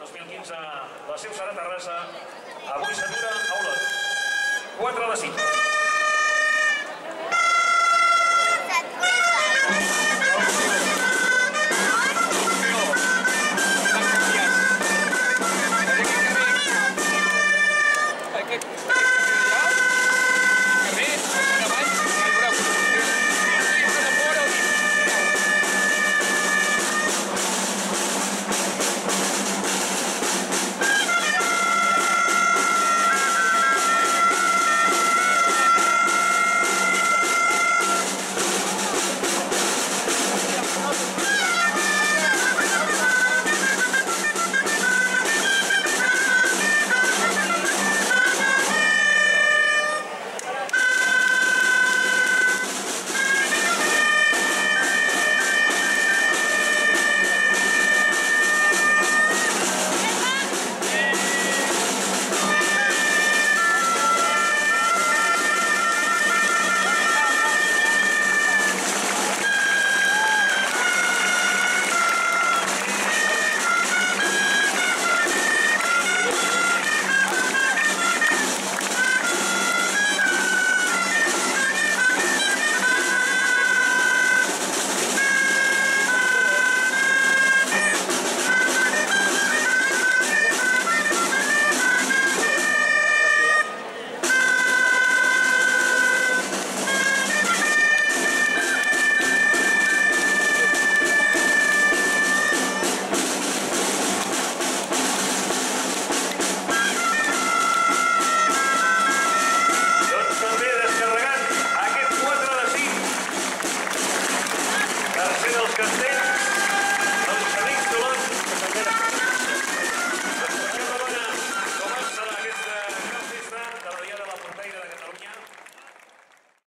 Barcelona. El 2015 la seu serà Terrassa. Avui s'atura a Olot. 4 de 5. Костей.